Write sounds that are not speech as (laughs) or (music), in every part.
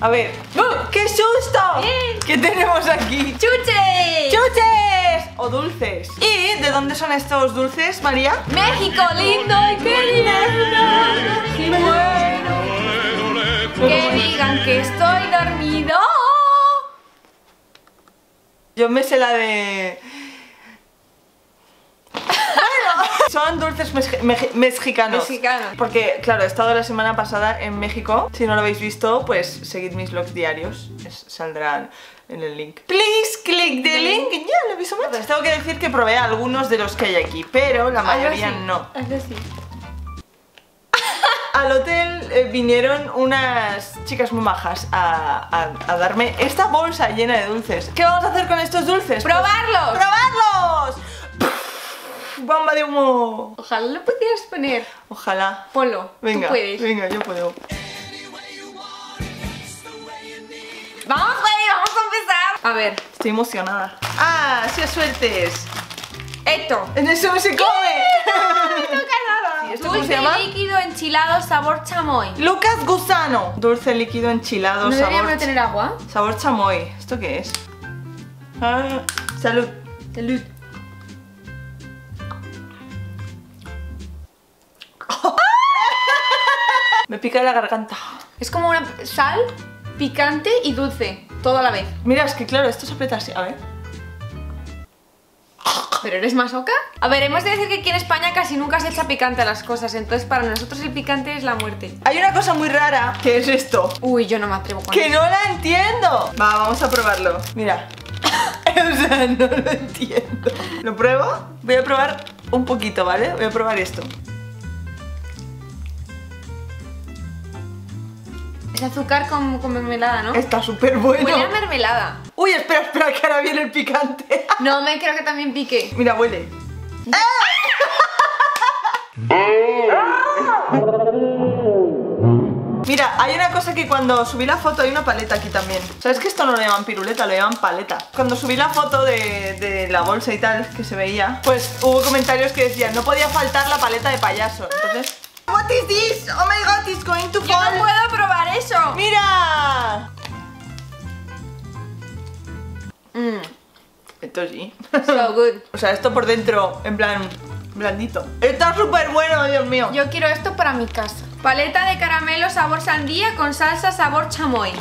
A ver. ¡Uh! ¡Qué susto! Bien. ¿Qué tenemos aquí? ¡Chuche! ¡Chuches! O dulces. ¿Y de dónde son estos dulces, María? México lindo y querido. ¡Qué bueno! Que digan que estoy dormido. Yo me sé la de... Son dulces mexicanos. Mexicanos. Porque, claro, he estado la semana pasada en México. Si no lo habéis visto, pues seguid mis vlogs diarios. Es- saldrán en el link. Please click the link. Ya, lo aviso más. Les tengo que decir que probé algunos de los que hay aquí, pero la mayoría no. Así. (laughs) Al hotel eh, vinieron unas chicas muy majas a, a- a darme esta bolsa llena de dulces. ¿Qué vamos a hacer con estos dulces? Pues, ¡Probarlos! ¡Bomba de humo! Ojalá lo pudieras poner. Ojalá. Ponlo. Venga, Tú puedes. venga, yo puedo. Vamos, güey, vamos a empezar. A ver, Estoy emocionada. ¡Ah! ¡Sí suertes! esto. ¡En eso se come! ¿Y esto Dulce se llama? líquido enchilado sabor chamoy. Lucas Gusano. Dulce líquido enchilado, ¿No sabor... deberíamos tener agua? Sabor chamoy. ¿Esto qué es? Ah, salud. Salud. Pica la garganta. Es como una sal picante y dulce, todo a la vez. Mira, es que claro, esto se aprieta así. A ver. ¿Pero eres masoca? A ver, hemos de decir que aquí en España casi nunca se echa picante a las cosas, entonces para nosotros el picante es la muerte. Hay una cosa muy rara, que es esto. Uy, yo no me atrevo con ¡Que eso. no la entiendo! Va, vamos a probarlo. Mira. (laughs) o sea, no lo entiendo. ¿Lo pruebo? Voy a probar un poquito, ¿vale? Voy a probar esto. Es azúcar con, con mermelada, ¿no? Está súper bueno. Huele a mermelada. Uy, espera, espera, que ahora viene el picante. (laughs) No me creo que también pique. Mira, huele. (laughs) Mira, hay una cosa que cuando subí la foto hay una paleta aquí también. ¿Sabes que esto no lo llaman piruleta, lo llaman paleta? Cuando subí la foto de, de la bolsa y tal, que se veía, pues hubo comentarios que decían, no podía faltar la paleta de payaso. Entonces... What is this? Oh my god, it's going to Yo fall. no puedo probar eso. ¡Mira! Mm, Esto sí. so good. (laughs) O sea, esto por dentro, en plan, blandito. Está súper bueno, Dios mío. Yo quiero esto para mi casa. Paleta de caramelo sabor sandía con salsa sabor chamoy.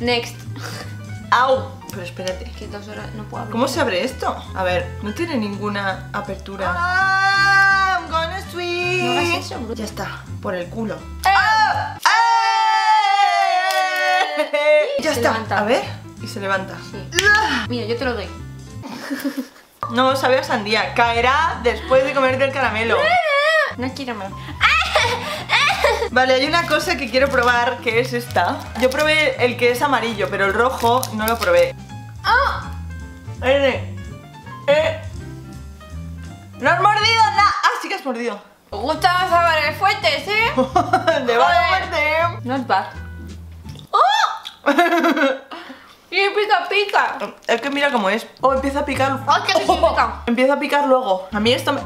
Next. (laughs) ¡Au! Pero espérate. Que dos horas no puedo abrir. ¿Cómo se abre esto? A ver, no tiene ninguna apertura. Ah. No hagas eso, bruto. Ya está, por el culo. ¡Ah! Ya está. levanta. A ver, y se levanta. Sí. Mira, yo te lo doy. (laughs) No sabe a sandía. Caerá después de comerte el caramelo. No quiero más. (laughs) Vale, hay una cosa que quiero probar que es esta. Yo probé el que es amarillo, pero el rojo no lo probé. Eh. ¡No has mordido nada! ¡Ah, sí que has mordido! Me gustan los sabores fuertes, ¿eh? (laughs) ¡De mala muerte! Not bad. ¡Oh! (laughs) Y pica, pica. Es que mira cómo es. Oh, empieza a picar. ¡Oh, que sí pica! (laughs) Empieza a picar luego. A mí esto me.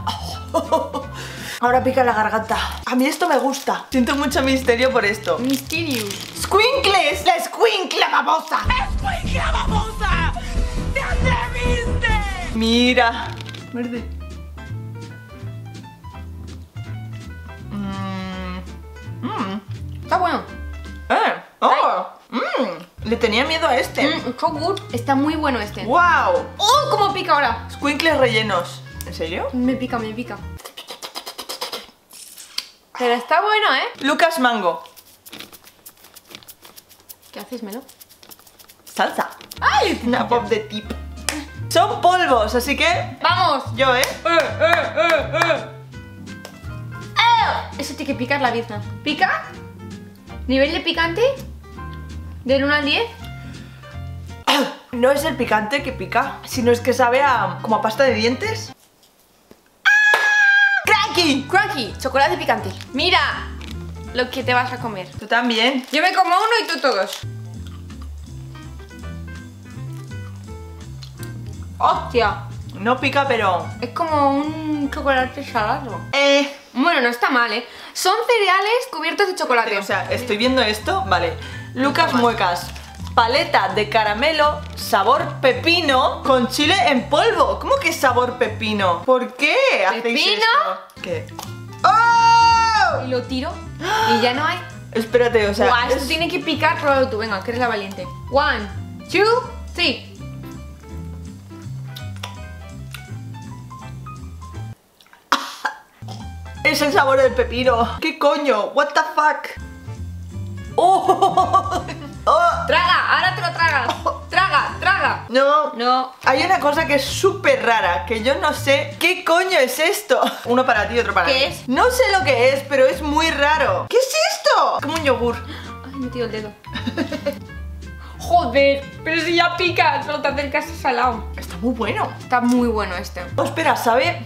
Ahora pica la garganta. A mí esto me gusta. Siento mucho misterio por esto. Mysterious. ¡Squinkles! ¡La squinkla babosa! ¡Squinkla babosa! ¡Te atreviste! Mira. Verde. Mmm. Está bueno. Eh. Oh. Mmm. Le tenía miedo a este. Mm, so good. Está muy bueno este. ¡Wow! ¡Oh, cómo pica ahora! Squinkles rellenos. ¿En serio? Me pica, me pica. Pero está bueno, ¿eh? Lucas Mango. ¿Qué haces, Melo? Salsa. ¡Ay! Una pop de tip. Son polvos, así que ¡Vamos! yo, ¿eh? ¡Eh! Eso tiene que picar la vida. ¿Pica? ¿Nivel de picante? ¿Del 1 al 10? No es el picante que pica, sino es que sabe a como a pasta de dientes. ¡Cranky! Cranky, chocolate picante. Mira lo que te vas a comer. Tú también. Yo me como uno y tú todos. ¡Hostia! No pica, pero... Es como un chocolate salado. Eh... Bueno, no está mal, ¿eh? Son cereales cubiertos de chocolate. O sea, estoy viendo esto, vale. Lucas. Muecas. Paleta de caramelo sabor pepino con chile en polvo. ¿Cómo que sabor pepino? ¿Por qué hacéis ¿Pepino? esto? ¿Qué? ¡Oh! Y lo tiro y ya no hay. (gasps) Espérate, o sea, Guau, esto tiene que picar, pruébalo tú, venga, que eres la valiente. One, two, three. Es el sabor del pepino. ¿Qué coño? What the fuck? ¡Oh! (laughs) ¡Oh! Traga, ahora te lo tragas. Traga, traga. No, No. Hay una cosa que es súper rara, que yo no sé qué coño es esto. (laughs) Uno para ti y otro para ¿Qué mí. es? No sé lo que es, pero es muy raro. ¿Qué es esto? Como un yogur. Ay, metido el dedo. (laughs) Joder, pero si ya pica, solo te acercas salado. Está muy bueno. Está muy bueno este. Oh, espera, ¿sabe?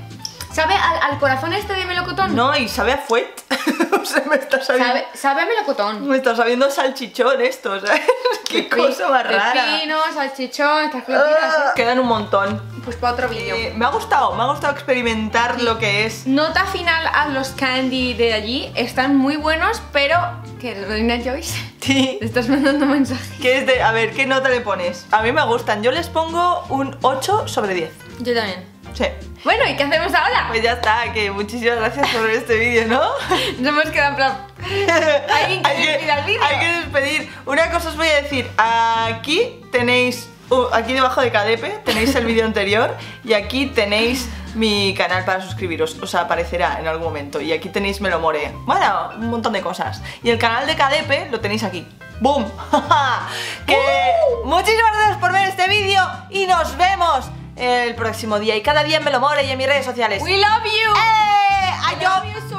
¿Sabe al, al corazón este de melocotón? No, y sabe a fuet. (laughs) o sea, me está sabiendo. ¿Sabe, sabe a melocotón. Me está sabiendo salchichón esto, ¿sabes? (laughs) Qué Pepi- cosa más rara. Pepino, salchichón, estas cositas. Ah, quedan un montón. Pues para otro vídeo. Eh, me ha gustado, me ha gustado experimentar lo que es. Nota final a los candy de allí. Están muy buenos, pero... ¿Qué, Reina Joyce? (laughs) Sí. Le estás mandando mensaje. ¿Qué es de, a ver, ¿qué nota le pones? A mí me gustan, yo les pongo un 8 sobre 10. Yo también. Sí. Bueno, ¿y qué hacemos ahora? Pues ya está, que muchísimas gracias por ver este vídeo, ¿no? (laughs) Nos hemos quedado en plan... Alguien (laughs) que despida el vídeo. hay que despedir. Una cosa os voy a decir, aquí tenéis, uh, aquí debajo de Cadepe tenéis el vídeo anterior y aquí tenéis mi canal para suscribiros, os aparecerá en algún momento y aquí tenéis Me lo more, bueno, un montón de cosas. Y el canal de Cadepe lo tenéis aquí. ¡Boom! (laughs) que ¡Uh! muchísimas gracias por ver este vídeo y nos vemos el próximo día y cada día en Me lo more y en mis redes sociales. We love you. ¡Eh! I love you so.